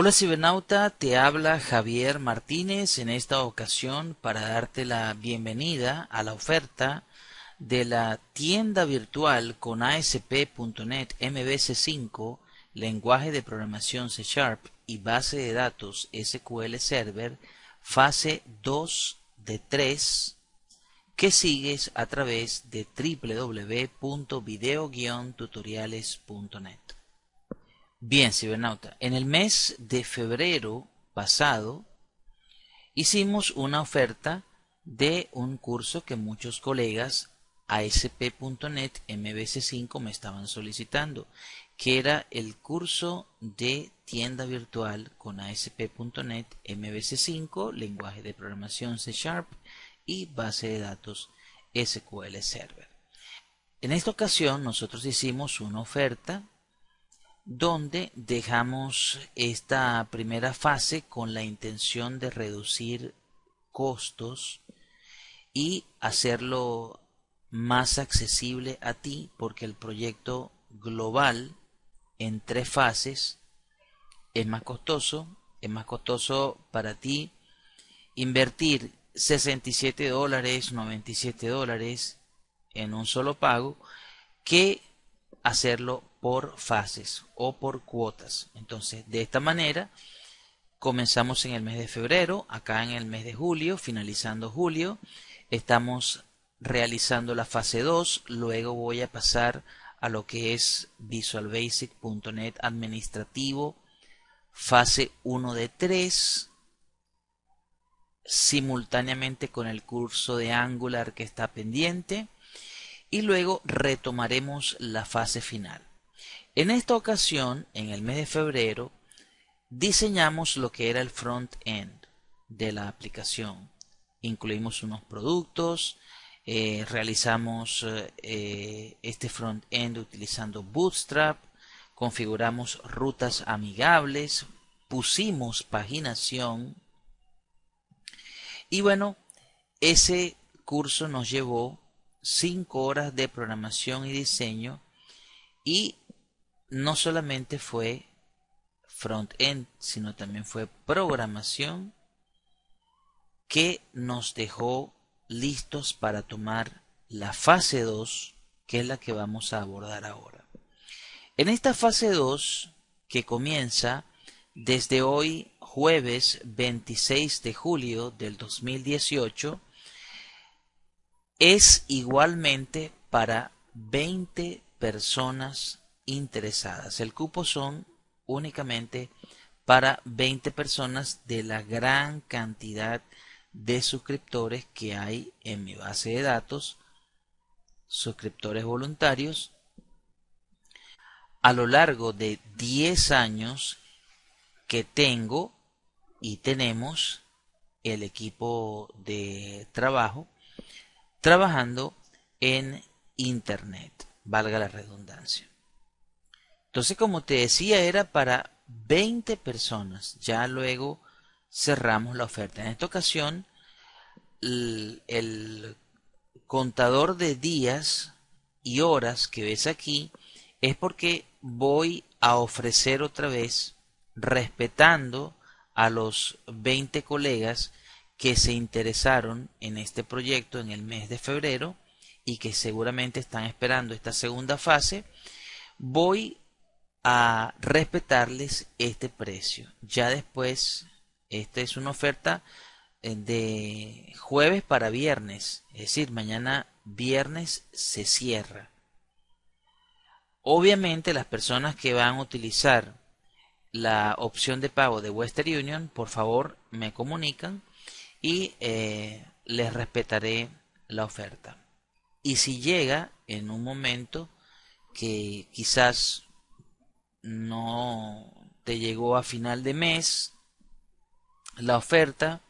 Hola cibernauta, te habla Javier Martínez en esta ocasión para darte la bienvenida a la oferta de la tienda virtual con ASP.NET MVC5, lenguaje de programación C Sharp y base de datos SQL Server, fase 2 de 3 que sigues a través de www.video-tutoriales.net. Bien, cibernauta, en el mes de febrero pasado hicimos una oferta de un curso que muchos colegas ASP.NET MVC5 me estaban solicitando, que era el curso de tienda virtual con ASP.NET MVC5, lenguaje de programación C Sharp y base de datos SQL Server. En esta ocasión nosotros hicimos una oferta donde dejamos esta primera fase con la intención de reducir costos y hacerlo más accesible a ti porque el proyecto global en tres fases es más costoso, es más costoso para ti invertir 67 dólares, 97 dólares en un solo pago que hacerlo por fases o por cuotas. Entonces, de esta manera, comenzamos en el mes de febrero, acá en el mes de julio, finalizando julio, estamos realizando la fase 2, luego voy a pasar a lo que es Visual Basic.net administrativo, fase 1 de 3, simultáneamente con el curso de Angular que está pendiente, y luego retomaremos la fase final. En esta ocasión, en el mes de febrero, diseñamos lo que era el front-end de la aplicación. Incluimos unos productos, eh, realizamos eh, este front-end utilizando Bootstrap, configuramos rutas amigables, pusimos paginación y bueno, ese curso nos llevó 5 horas de programación y diseño y no solamente fue front-end, sino también fue programación que nos dejó listos para tomar la fase 2, que es la que vamos a abordar ahora. En esta fase 2, que comienza desde hoy jueves 26 de julio del 2018, es igualmente para 20 personas interesadas. El cupo son únicamente para 20 personas de la gran cantidad de suscriptores que hay en mi base de datos, suscriptores voluntarios. A lo largo de 10 años que tengo y tenemos el equipo de trabajo trabajando en Internet, valga la redundancia. Entonces, como te decía, era para 20 personas. Ya luego cerramos la oferta. En esta ocasión, el, el contador de días y horas que ves aquí es porque voy a ofrecer otra vez, respetando a los 20 colegas que se interesaron en este proyecto en el mes de febrero y que seguramente están esperando esta segunda fase, voy a respetarles este precio. Ya después, esta es una oferta eh, de jueves para viernes, es decir, mañana viernes se cierra. Obviamente las personas que van a utilizar la opción de pago de Western Union, por favor me comunican y eh, les respetaré la oferta. Y si llega en un momento que quizás no te llegó a final de mes la oferta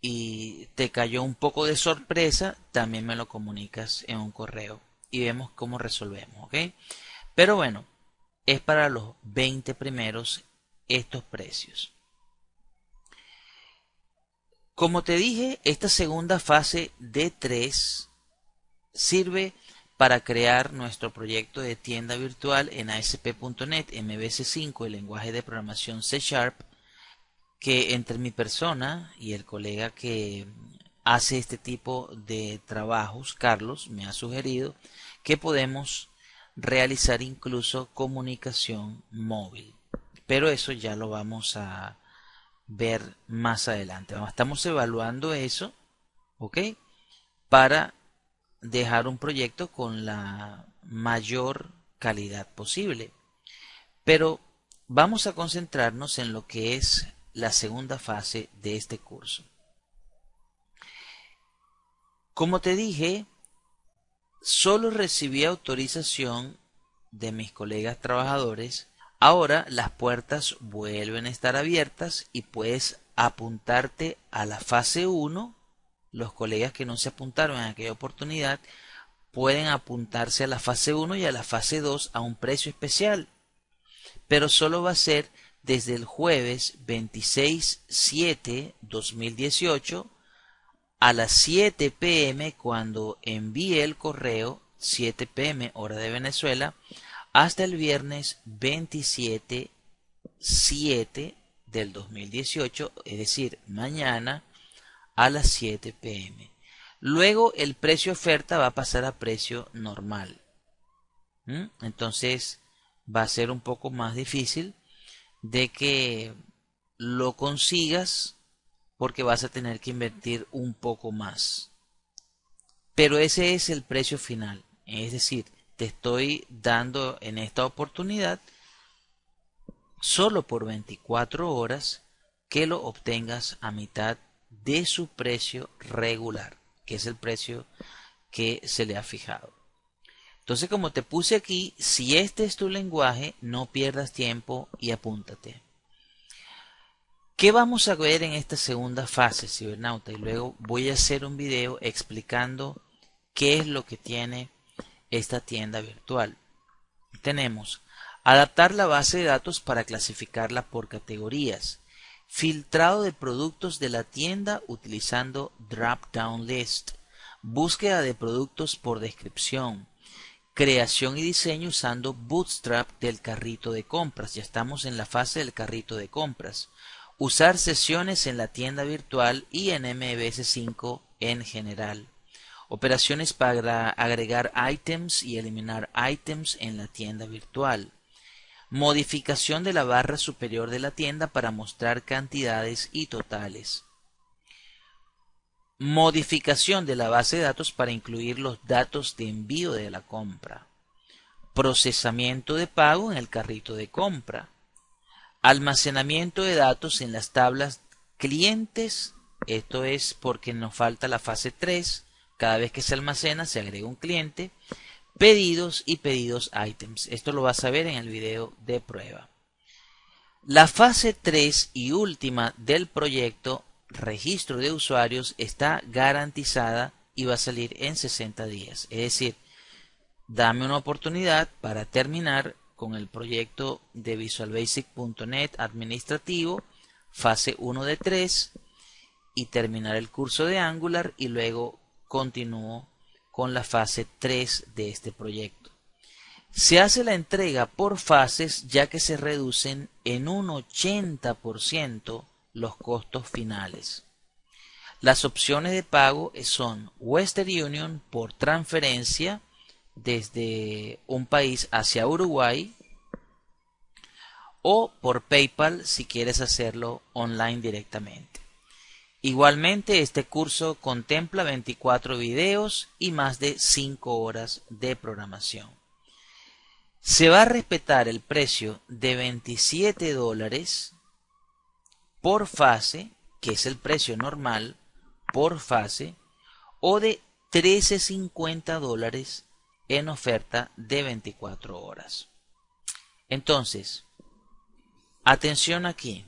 y te cayó un poco de sorpresa, también me lo comunicas en un correo y vemos cómo resolvemos, ¿ok? Pero bueno, es para los 20 primeros estos precios. Como te dije, esta segunda fase de 3 sirve para crear nuestro proyecto de tienda virtual en ASP.NET MVC5, el lenguaje de programación C Sharp, que entre mi persona y el colega que hace este tipo de trabajos, Carlos, me ha sugerido que podemos realizar incluso comunicación móvil. Pero eso ya lo vamos a ver más adelante. Estamos evaluando eso, ¿ok? Para dejar un proyecto con la mayor calidad posible. Pero vamos a concentrarnos en lo que es la segunda fase de este curso. Como te dije, solo recibí autorización de mis colegas trabajadores. Ahora las puertas vuelven a estar abiertas y puedes apuntarte a la fase 1 los colegas que no se apuntaron en aquella oportunidad pueden apuntarse a la fase 1 y a la fase 2 a un precio especial, pero solo va a ser desde el jueves 26-7-2018 a las 7 pm cuando envíe el correo 7 pm hora de Venezuela hasta el viernes 27 7 del 2018 es decir mañana a las 7 pm. Luego el precio oferta va a pasar a precio normal. ¿Mm? Entonces va a ser un poco más difícil de que lo consigas porque vas a tener que invertir un poco más. Pero ese es el precio final. Es decir, te estoy dando en esta oportunidad solo por 24 horas que lo obtengas a mitad de su precio regular, que es el precio que se le ha fijado. Entonces, como te puse aquí, si este es tu lenguaje, no pierdas tiempo y apúntate. ¿Qué vamos a ver en esta segunda fase, cibernauta? Y luego voy a hacer un video explicando qué es lo que tiene esta tienda virtual. Tenemos adaptar la base de datos para clasificarla por categorías filtrado de productos de la tienda utilizando Drop-Down List, búsqueda de productos por descripción, creación y diseño usando Bootstrap del carrito de compras. Ya estamos en la fase del carrito de compras. Usar sesiones en la tienda virtual y en MVS5 en general. Operaciones para agregar items y eliminar items en la tienda virtual Modificación de la barra superior de la tienda para mostrar cantidades y totales. Modificación de la base de datos para incluir los datos de envío de la compra. Procesamiento de pago en el carrito de compra. Almacenamiento de datos en las tablas clientes. Esto es porque nos falta la fase 3. Cada vez que se almacena se agrega un cliente pedidos y pedidos items. Esto lo vas a ver en el video de prueba. La fase 3 y última del proyecto registro de usuarios está garantizada y va a salir en 60 días. Es decir, dame una oportunidad para terminar con el proyecto de visualbasic.net administrativo, fase 1 de 3, y terminar el curso de Angular y luego continúo con la fase 3 de este proyecto. Se hace la entrega por fases ya que se reducen en un 80% los costos finales. Las opciones de pago son Western Union por transferencia desde un país hacia Uruguay o por PayPal si quieres hacerlo online directamente. Igualmente, este curso contempla 24 videos y más de 5 horas de programación. Se va a respetar el precio de 27 dólares por fase, que es el precio normal por fase, o de 13.50 dólares en oferta de 24 horas. Entonces, atención aquí.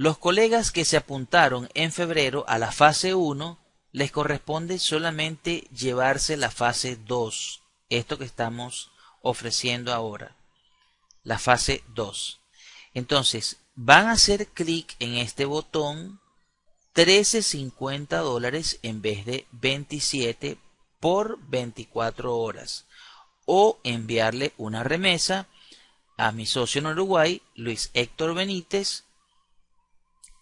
Los colegas que se apuntaron en febrero a la fase 1 les corresponde solamente llevarse la fase 2, esto que estamos ofreciendo ahora, la fase 2. Entonces, van a hacer clic en este botón 13.50 dólares en vez de 27 por 24 horas o enviarle una remesa a mi socio en Uruguay, Luis Héctor Benítez,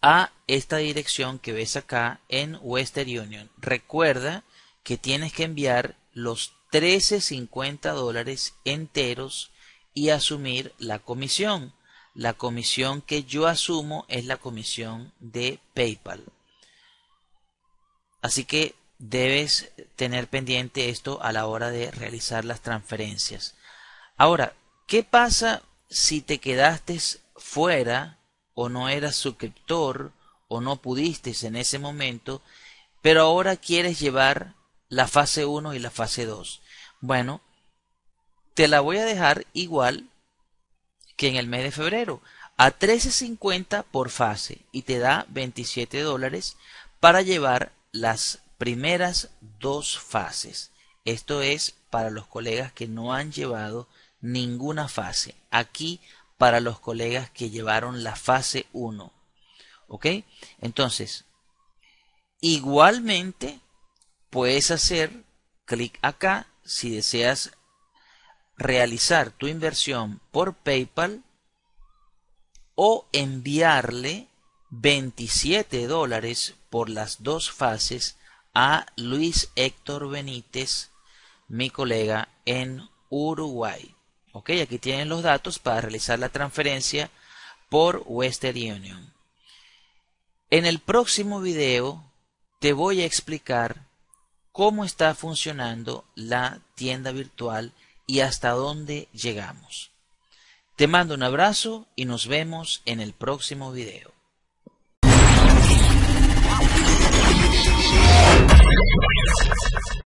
a esta dirección que ves acá en Western Union. Recuerda que tienes que enviar los 13.50 dólares enteros y asumir la comisión. La comisión que yo asumo es la comisión de PayPal. Así que debes tener pendiente esto a la hora de realizar las transferencias. Ahora, ¿qué pasa si te quedaste fuera o no eras suscriptor o no pudiste en ese momento, pero ahora quieres llevar la fase 1 y la fase 2? Bueno, te la voy a dejar igual que en el mes de febrero, a 13.50 por fase y te da 27 dólares para llevar las primeras dos fases. Esto es para los colegas que no han llevado ninguna fase. Aquí para los colegas que llevaron la fase 1. ¿Ok? Entonces, igualmente puedes hacer clic acá si deseas realizar tu inversión por PayPal o enviarle 27 dólares por las dos fases a Luis Héctor Benítez, mi colega en Uruguay. Ok, aquí tienen los datos para realizar la transferencia por Western Union. En el próximo video te voy a explicar cómo está funcionando la tienda virtual y hasta dónde llegamos. Te mando un abrazo y nos vemos en el próximo video.